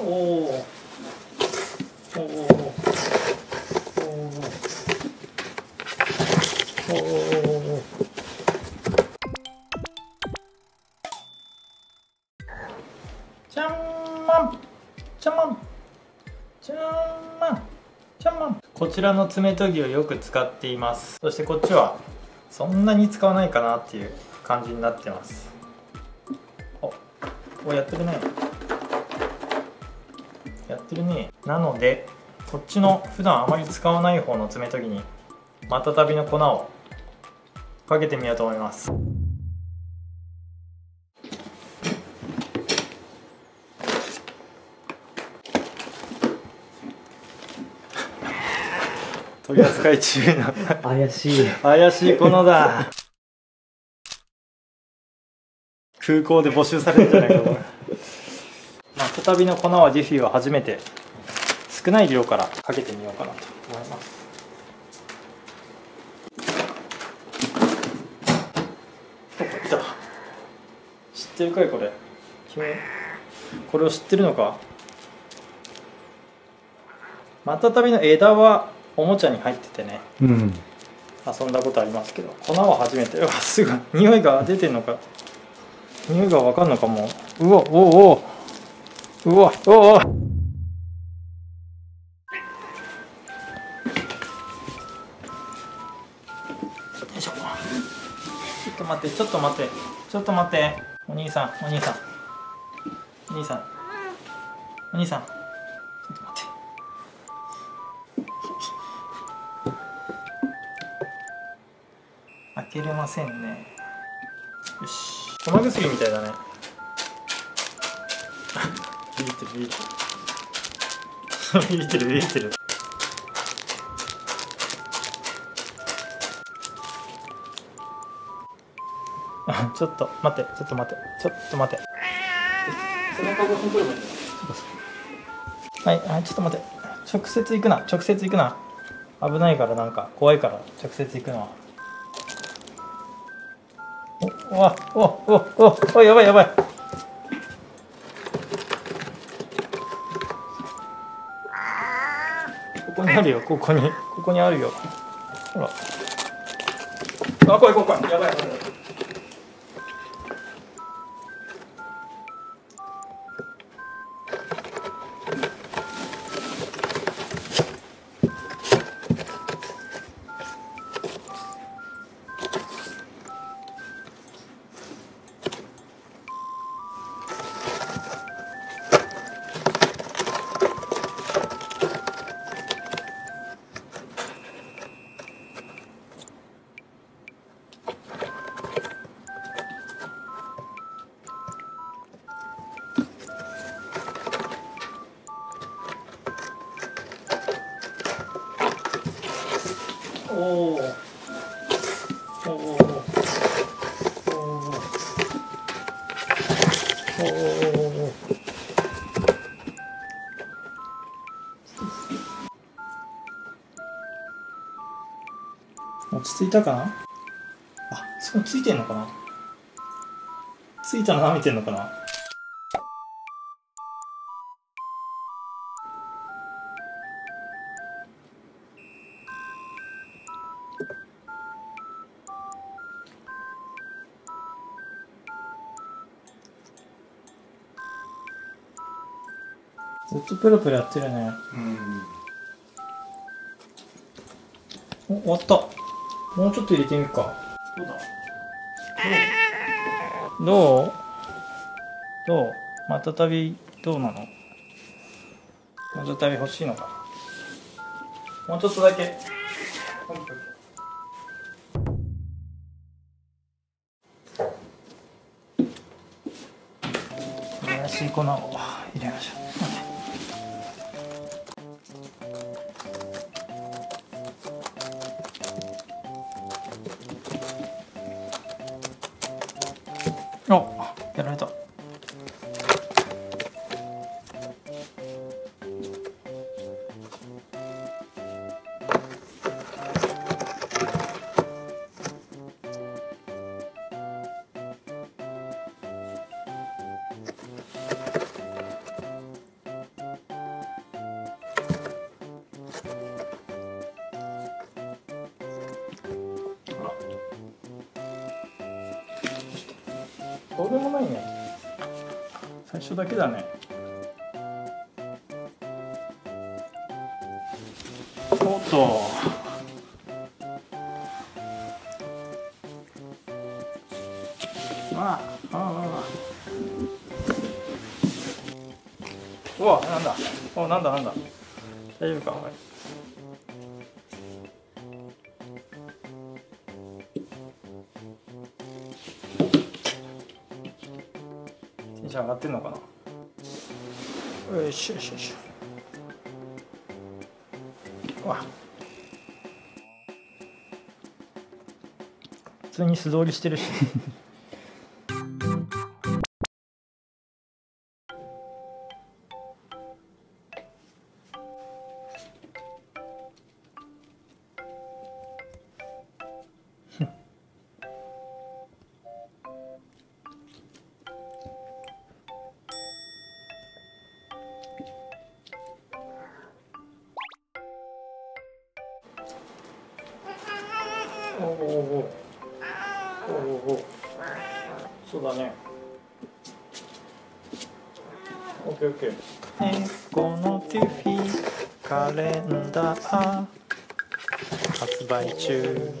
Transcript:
おおおおおおちゃんまんちゃんまんちゃんまんちゃんまんこちらの爪研ぎをよく使っていますそしてこっちはそんなに使わないかなっていう感じになってますおおやってるねやってるね。なのでこっちの普段あまり使わない方の爪研ぎにまたたびの粉をかけてみようと思います。取り扱い中の。怪しい。怪しい粉だ。空港で募集されるんじゃないかこれまあ再びの粉はジェフィーは初めて少ない量からかけてみようかなと思います。おいた？知ってるかいこれ。君。これを知ってるのか？またたびの枝はおもちゃに入っててね。うん。遊んだことありますけど粉は初めて。うわすごい。匂いが出てんのか。匂いがわかんのかも。ううわおおおうわおおちょっと待ってちょっと待って。ちょっと待って。お兄さんお兄さん。お兄さん。お兄さん。ちょっと待って。開けれませんね。よし。粉薬みたいだねビビってるビビってる。ビビってるビビってる。あちょっと待ってちょっと待ってちょっと待ってはいはいちょっと待って。直接行くな直接行くな。危ないからなんか怖いから直接行くのは。おわおおおおやばいやばいあるよここに。ここにあるよ。ほら。あ怖い怖い怖いやばいやばいおおおおおお落ち着いたかなあそこついてんのかなついたの舐めてんのかなずっとプロプロやってるね。うん。お終わった。もうちょっと入れてみるか。どうだ。どう？どう？またたびどうなの？またたび欲しいのか。なもうちょっとだけ。怪しい粉を入れましょうあやられた。そうでもないね。最初だけだね。おっとああああ。うわなんだ。おなんだなんだ。大丈夫かおいテンション上がってんのかな？よいしょよいしょよいしょ。わ。普通に素通りしてるし。おおおおおそうだねオッケーオッケー猫のティフィカレンダー発売中